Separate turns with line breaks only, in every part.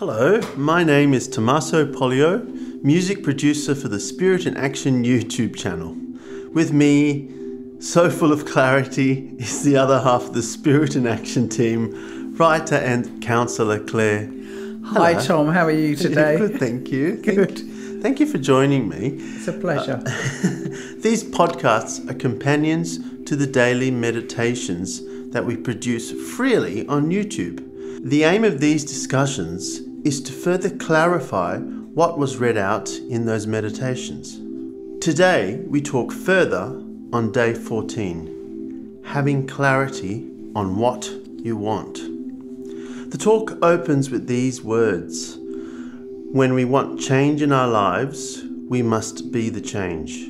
Hello, my name is Tommaso Pollio, music producer for the Spirit in Action YouTube channel. With me, so full of clarity, is the other half of the Spirit in Action team, writer and counsellor Claire.
Hi, Tom. How are you today?
Good, thank you.
Good.
Thank you for joining me.
It's a pleasure.
Uh, these podcasts are companions to the daily meditations that we produce freely on YouTube. The aim of these discussions is to further clarify what was read out in those meditations. Today, we talk further on day 14 having clarity on what you want. The talk opens with these words When we want change in our lives, we must be the change.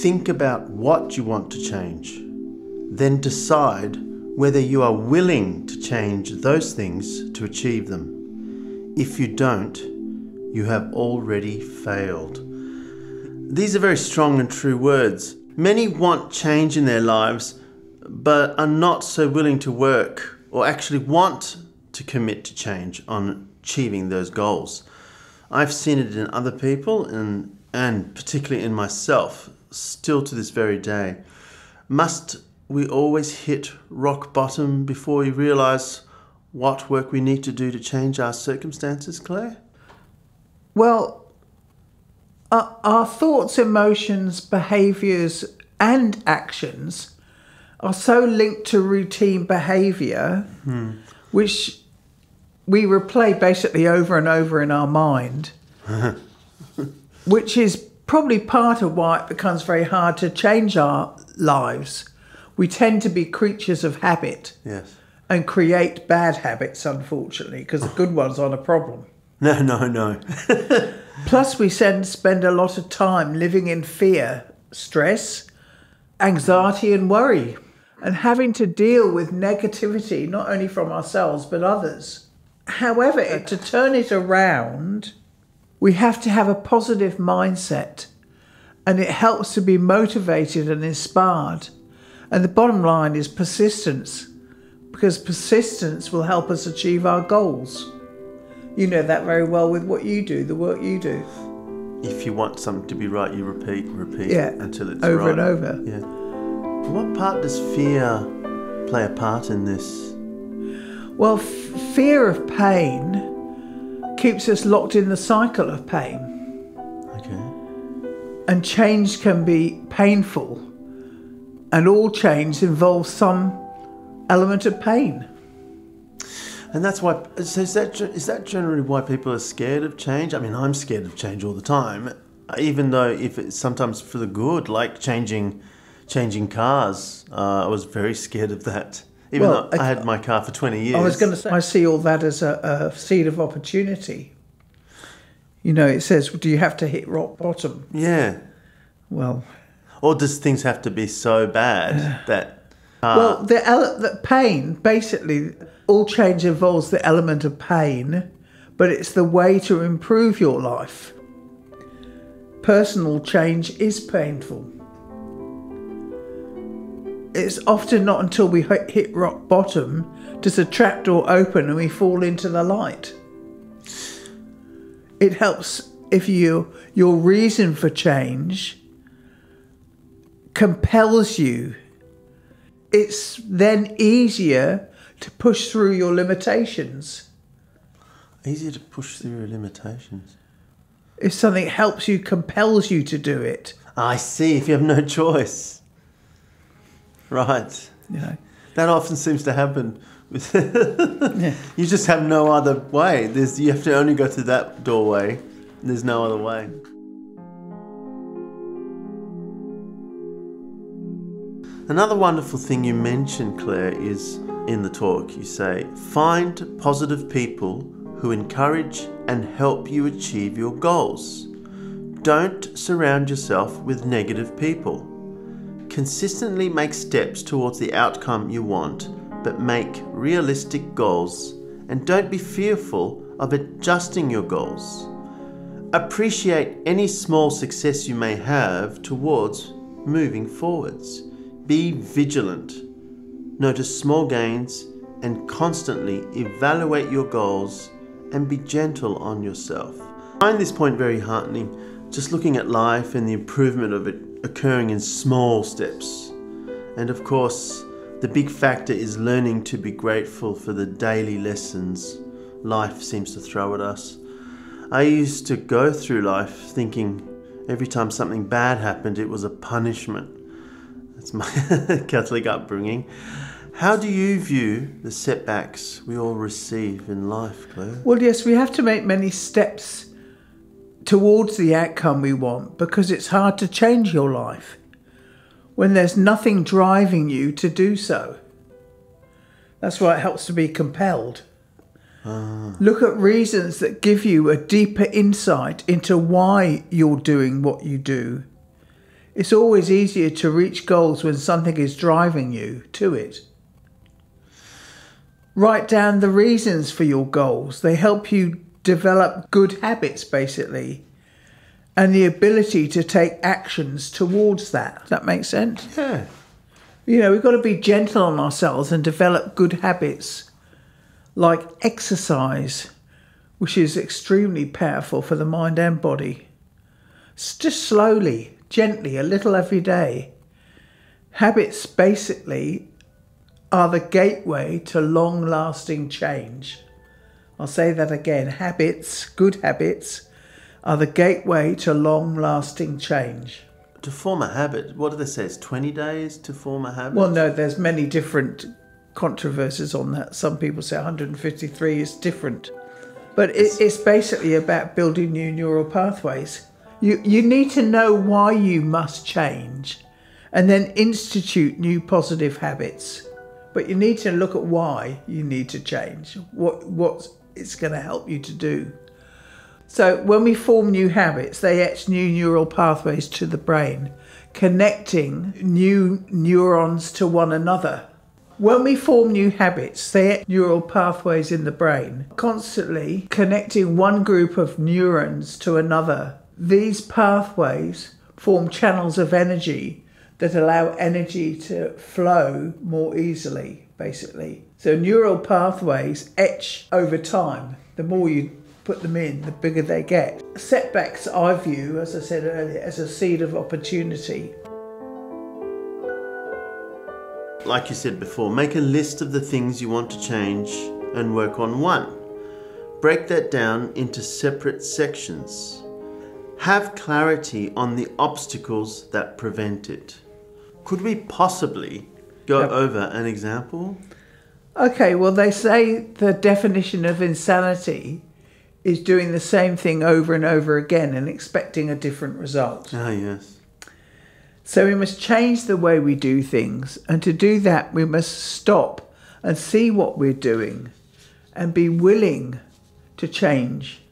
Think about what you want to change. Then decide whether you are willing to change those things to achieve them. If you don't, you have already failed. These are very strong and true words. Many want change in their lives, but are not so willing to work or actually want to commit to change on achieving those goals. I've seen it in other people and, and particularly in myself, still to this very day. Must we always hit rock bottom before we realize what work we need to do to change our circumstances, Claire?
well, our, our thoughts, emotions, behaviours, and actions are so linked to routine behaviour, hmm. which we replay basically over and over in our mind, which is probably part of why it becomes very hard to change our lives. We tend to be creatures of habit
Yes.
And create bad habits, unfortunately, because the good ones aren't a problem.
No, no, no.
Plus, we send, spend a lot of time living in fear, stress, anxiety, and worry, and having to deal with negativity, not only from ourselves but others. However, to turn it around, we have to have a positive mindset, and it helps to be motivated and inspired. And the bottom line is persistence, because persistence will help us achieve our goals. You know that very well with what you do, the work you do.
If you want something to be right, you repeat, repeat
Yeah,
until it's
over
right.
and over.
Yeah. What part does fear play a part in this?
Well, f- fear of pain keeps us locked in the cycle of pain,
Okay.
and change can be painful, and all change involves some element of pain.
And that's why. So is that is that generally why people are scared of change? I mean, I'm scared of change all the time, even though if it's sometimes for the good, like changing, changing cars. Uh, I was very scared of that, even
Well,
though I,
I-
had my car for 20 years.
I was going to say, I see all that as a, a seed of opportunity. You know, it says, do you have to hit rock bottom?
Yeah.
Well,
Or does things have to be so bad that?
Uh, well, the, ele- the pain, basically, all change involves the element of pain, but it's the way to improve your life. Personal change is painful. It's often not until we hit rock bottom does the trapdoor open and we fall into the light. It helps if you your reason for change compels you it's then easier to push through your limitations.
Easier to push through your limitations.
If something helps you, compels you to do it,
I see. If you have no choice, right?
you know.
That often seems to happen. With you just have no other way. There's you have to only go through that doorway. There's no other way. Another wonderful thing you mentioned, Claire, is in the talk. You say, find positive people who encourage and help you achieve your goals. Don't surround yourself with negative people. Consistently make steps towards the outcome you want, but make realistic goals and don't be fearful of adjusting your goals. Appreciate any small success you may have towards moving forwards. Be vigilant. Notice small gains and constantly evaluate your goals and be gentle on yourself. I find this point very heartening, just looking at life and the improvement of it occurring in small steps. And of course, the big factor is learning to be grateful for the daily lessons life seems to throw at us. I used to go through life thinking every time something bad happened, it was a punishment. That's my Catholic upbringing. How do you view the setbacks we all receive in life, Claire?
Well, yes, we have to make many steps towards the outcome we want because it's hard to change your life when there's nothing driving you to do so. That's why it helps to be compelled.
Ah.
Look at reasons that give you a deeper insight into why you're doing what you do. It's always easier to reach goals when something is driving you to it. Write down the reasons for your goals. They help you develop good habits, basically, and the ability to take actions towards that. Does that make sense?
Yeah.
You know, we've got to be gentle on ourselves and develop good habits like exercise, which is extremely powerful for the mind and body. Just slowly, gently, a little every day. Habits basically are the gateway to long lasting change. I'll say that again. Habits, good habits, are the gateway to long lasting change.
To form a habit, what do they say? It's 20 days to form a habit?
Well, no, there's many different controversies on that. Some people say 153 is different, but it, it's basically about building new neural pathways. You you need to know why you must change, and then institute new positive habits. But you need to look at why you need to change. What what it's going to help you to do. So when we form new habits, they etch new neural pathways to the brain, connecting new neurons to one another. When we form new habits, they etch neural pathways in the brain, constantly connecting one group of neurons to another. These pathways form channels of energy that allow energy to flow more easily, basically. So neural pathways etch over time. The more you put them in, the bigger they get. Setbacks, I view, as I said earlier, as a seed of opportunity.
like you said before, make a list of the things you want to change and work on one. Break that down into separate sections. Have clarity on the obstacles that prevent it. Could we possibly go
Yep.
over an example?
Okay, well, they say the definition of insanity is doing the same thing over and over again and expecting a different result.
Ah, yes.
So we must change the way we do things, and to do that, we must stop and see what we're doing and be willing to change.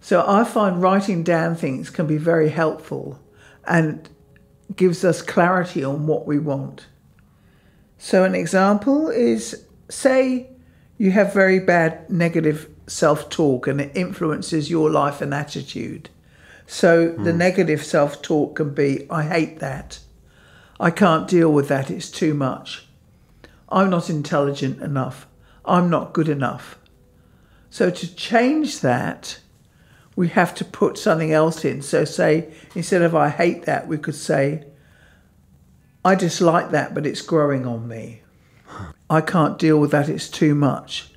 So I find writing down things can be very helpful and gives us clarity on what we want. So an example is say you have very bad negative self-talk and it influences your life and attitude. So the hmm. negative self-talk can be I hate that. I can't deal with that. It's too much. I'm not intelligent enough. I'm not good enough. So to change that, we have to put something else in. So say instead of I hate that, we could say I dislike that, but it's growing on me. I can't deal with that, it's too much.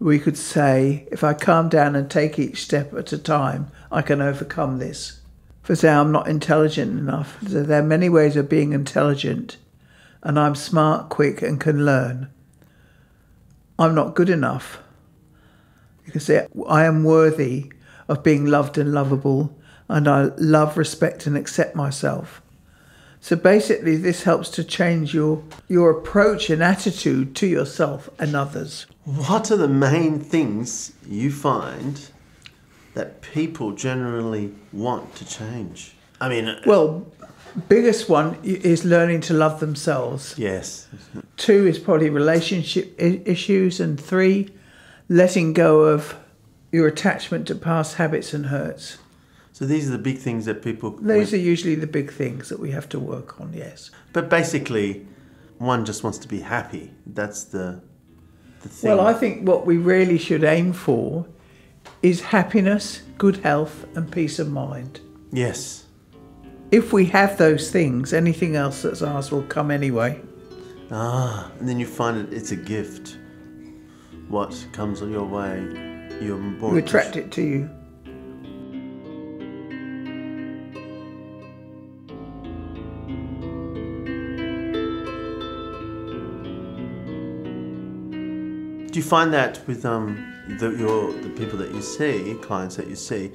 We could say, if I calm down and take each step at a time, I can overcome this. For say, I'm not intelligent enough. There are many ways of being intelligent, and I'm smart, quick, and can learn. I'm not good enough. You can say, I am worthy of being loved and lovable, and I love, respect, and accept myself. So basically, this helps to change your, your approach and attitude to yourself and others.
What are the main things you find that people generally want to change? I mean, uh,
Well, biggest one is learning to love themselves.
yes.
Two is probably relationship issues, and three, letting go of your attachment to past habits and hurts.
So these are the big things that people.
Those are usually the big things that we have to work on. Yes.
But basically, one just wants to be happy. That's the the thing.
Well, I think what we really should aim for is happiness, good health, and peace of mind.
yes.
If we have those things, anything else that's ours will come anyway.
Ah, and then you find it, it's a gift. What comes on your way, you're more
attract it to you.
Do you find that with um the your the people that you see, clients that you see,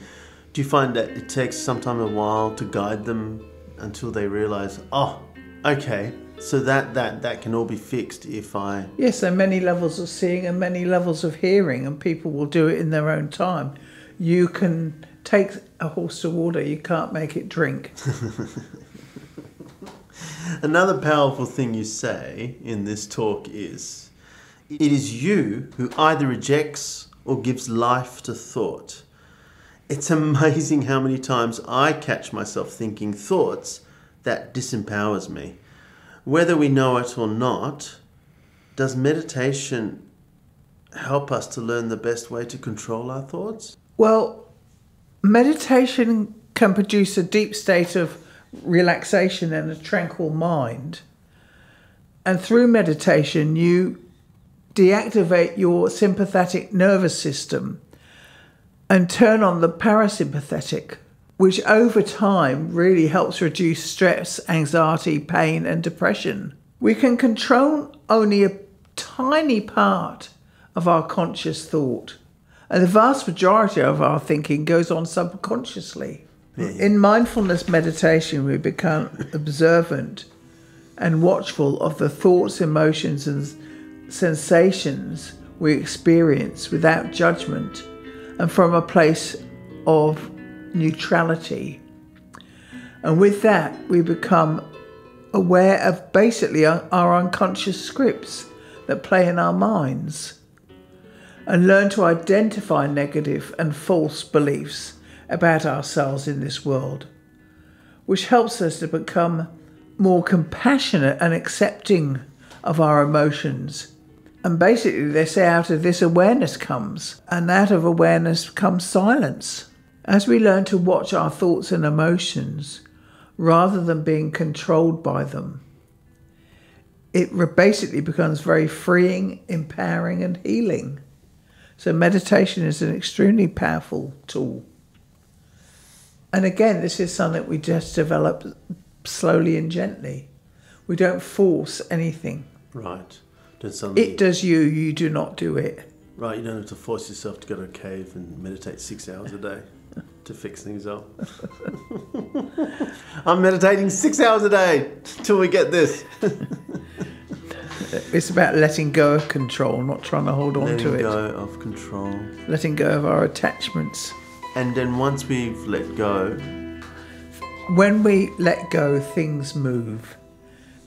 do you find that it takes sometime a while to guide them until they realize, oh, okay, so that that that can all be fixed if I
Yes, there are many levels of seeing and many levels of hearing, and people will do it in their own time. You can take a horse to water, you can't make it drink.
Another powerful thing you say in this talk is it is you who either rejects or gives life to thought. It's amazing how many times I catch myself thinking thoughts that disempowers me. Whether we know it or not, does meditation help us to learn the best way to control our thoughts?
Well, meditation can produce a deep state of relaxation and a tranquil mind. And through meditation, you deactivate your sympathetic nervous system and turn on the parasympathetic, which over time really helps reduce stress, anxiety, pain, and depression. We can control only a tiny part of our conscious thought, and the vast majority of our thinking goes on subconsciously. Hmm. In mindfulness meditation, we become observant and watchful of the thoughts, emotions, and sensations we experience without judgment and from a place of neutrality. And with that, we become aware of basically our, unconscious scripts that play in our minds and learn to identify negative and false beliefs about ourselves in this world, which helps us to become more compassionate and accepting of our emotions. And basically, they say out of this awareness comes, and out of awareness comes silence. As we learn to watch our thoughts and emotions rather than being controlled by them, it basically becomes very freeing, empowering, and healing. So, meditation is an extremely powerful tool. And again, this is something we just develop slowly and gently. We don't force anything.
Right.
It does you, you do not do it.
right, you don't have to force yourself to go to a cave and meditate six hours a day to fix things up. I'm meditating six hours a day till we get this.
It's about letting go of control, not trying to hold on
Letting
to it.
Letting go of control.
Letting go of our attachments.
And then once we've let go,
When we let go, things move.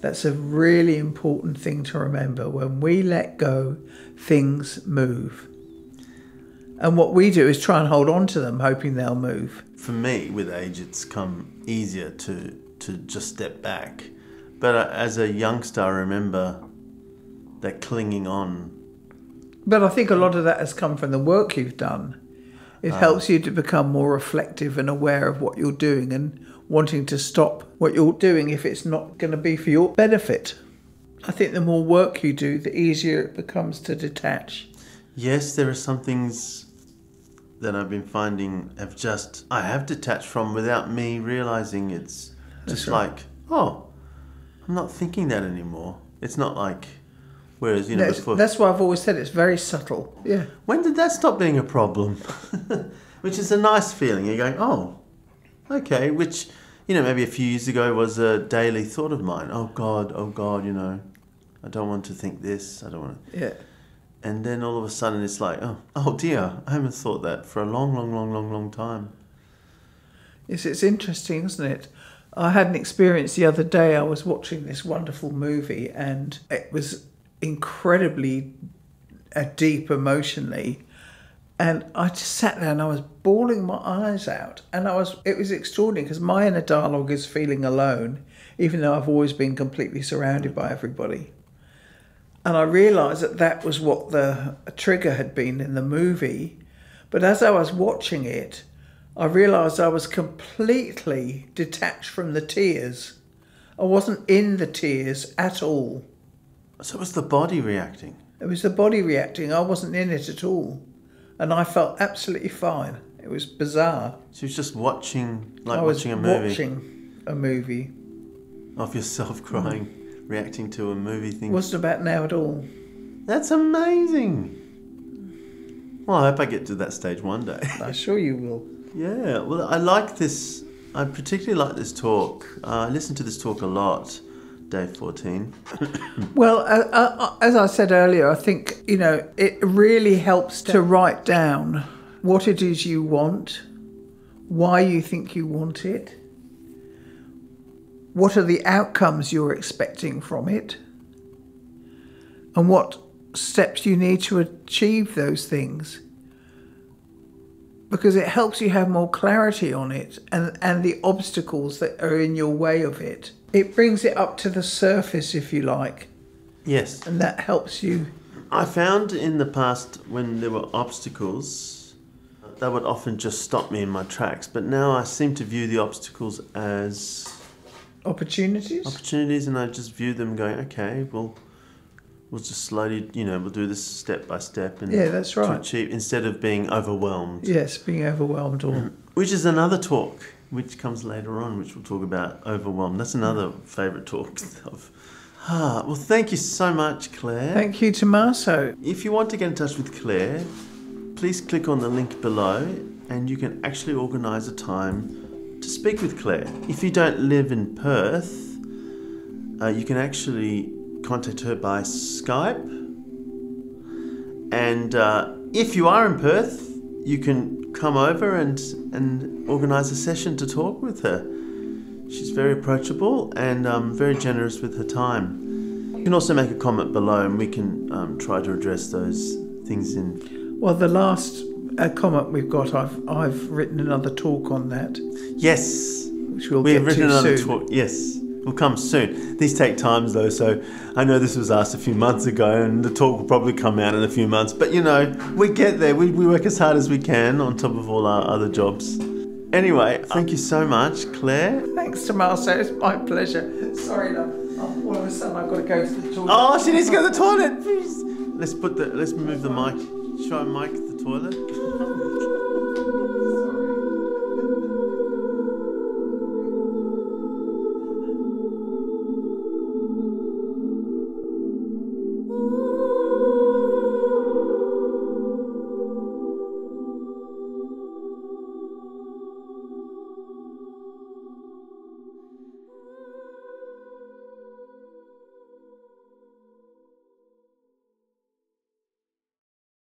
That's a really important thing to remember. When we let go, things move. And what we do is try and hold on to them, hoping they'll move.
for me, with age, it's come easier to to just step back. But uh, as a youngster, I remember that clinging on.
But I think a lot of that has come from the work you've done. It helps you to become more reflective and aware of what you're doing and wanting to stop what you're doing if it's not going to be for your benefit. I think the more work you do, the easier it becomes to detach.
Yes, there are some things that I've been finding have just I have detached from without me realizing it's just
That's right.
like oh, I'm not thinking that anymore. It's not like whereas you know
That's,
before.
that's why I've always said it's very subtle. Yeah.
When did that stop being a problem? which is a nice feeling. You're going, oh, okay. Which, you know, maybe a few years ago was a daily thought of mine. Oh God, oh God, you know, I don't want to think this. I don't want to.
Yeah.
And then all of a sudden it's like, oh, oh dear, I haven't thought that for a long, long, long, long, long time.
Yes, it's interesting, isn't it? I had an experience the other day. I was watching this wonderful movie, and it was incredibly uh, deep emotionally. And I just sat there and I was bawling my eyes out. And I was, it was extraordinary because my inner dialogue is feeling alone, even though I've always been completely surrounded by everybody. And I realised that that was what the trigger had been in the movie. But as I was watching it, I realised I was completely detached from the tears. I wasn't in the tears at all.
So it was the body reacting.
It was the body reacting. I wasn't in it at all. And I felt absolutely fine. It was bizarre.
So you was just watching, like watching a movie
watching a movie.
of yourself crying, reacting to a movie thing.
Wasn't about now at all.
That's amazing. Well, I hope I get to that stage one day.
I'm sure you will.
yeah, well, I like this. I particularly like this talk. Uh, I listen to this talk a lot, day 14.
Well, uh, uh, as I said earlier, I think, you know, it really helps to write down what it is you want, why you think you want it, what are the outcomes you're expecting from it, and what steps you need to achieve those things. Because it helps you have more clarity on it and, and the obstacles that are in your way of it. It brings it up to the surface, if you like,
yes.
and that helps you.
I found in the past when there were obstacles, that would often just stop me in my tracks. But now I seem to view the obstacles as
Opportunities?
opportunities and I just view them going, okay, well, we'll just slowly, you know, we'll do this step by step and
Yeah, that's
to
right.
achieve instead of being overwhelmed.
Yes, being overwhelmed or
Which is another talk, which comes later on, which we'll talk about overwhelmed. That's another favourite talk of. Ah, well, thank you so much, Claire.
Thank you, Tommaso.
If you want to get in touch with Claire, please click on the link below and you can actually organise a time to speak with Claire. If you don't live in Perth, uh, you can actually contact her by Skype. And uh, if you are in Perth, you can come over and, and organise a session to talk with her. She's very approachable and um, very generous with her time. You can also make a comment below and we can um, try to address those things in.
Well, the last uh, comment we've got, I've I've written another talk on that,
Yes,
which we'll
we've written another
soon.
talk. Yes, will come soon. These take times though, so I know this was asked a few months ago and the talk will probably come out in a few months. But you know, we get there. We, we work as hard as we can on top of all our other jobs. Anyway, thank you so much, Claire.
Thanks, Tommaso. It's my pleasure. Sorry, love. All of a sudden, I've got to go to the toilet.
Oh, she needs to go to the toilet. Please. Let's put the. Let's move the mic. Show the toilet?